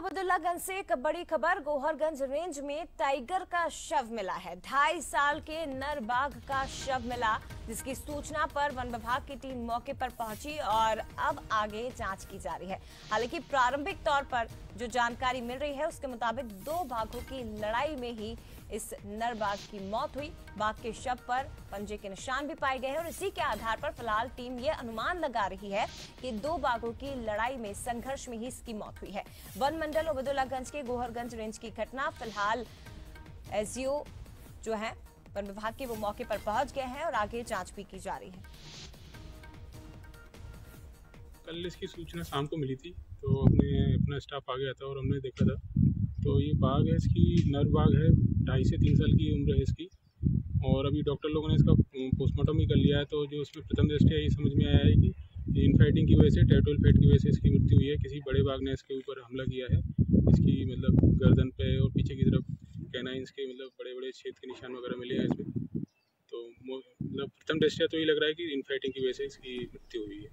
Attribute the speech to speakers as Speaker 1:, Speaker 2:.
Speaker 1: अब्दुल्लागंज से एक बड़ी खबर, गोहरगंज रेंज में टाइगर का शव मिला है। ढाई साल के नर बाघ का शव मिला, जिसकी सूचना पर वन विभाग की टीम मौके पर पहुँची और अब आगे जाँच की जा रही है। हालाँकि प्रारंभिक तौर पर जो जानकारी मिल रही है, उसके मुताबिक दो बाघों की लड़ाई में ही इस नर बाघ की मौत हुई। बाघ के शव पर पंजे के निशान भी पाए गए हैं और इसी के आधार पर फ़िलहाल टीम ये अनुमान लगा रही है कि दो बाघों की लड़ाई में संघर्ष में ही इसकी मौत हुई है। वन मंडल उबेदुल्लागंज के गोहरगंज रेंज की घटना फ़िलहाल एसडीओ जो है, वन विभाग के वो मौके पर पहुँच गए हैं और आगे जाँच भी की जा रही है।
Speaker 2: कल इसकी सूचना शाम को मिली थी तो हमने अपना स्टाफ आ गया था और हमने देखा था तो ये बाघ है इसकी, नर बाघ है, ढाई से तीन साल की उम्र है इसकी। और अभी डॉक्टर लोगों ने इसका पोस्टमार्टम भी कर लिया है तो जो उसमें प्रथम दृष्टि है, ये समझ में आया है कि इनफाइटिंग की वजह से टेटोल फेट की वजह से इसकी मृत्यु हुई है। किसी बड़े बाघ ने इसके ऊपर हमला किया है। इसकी मतलब गर्दन पे और पीछे की तरफ़ कैनाइंस के मतलब बड़े बड़े छेद के निशान वगैरह मिले हैं इसमें। तो मतलब प्रथम दृष्टिया तो ये लग रहा है कि इनफाइटिंग की वजह से इसकी मृत्यु हुई है।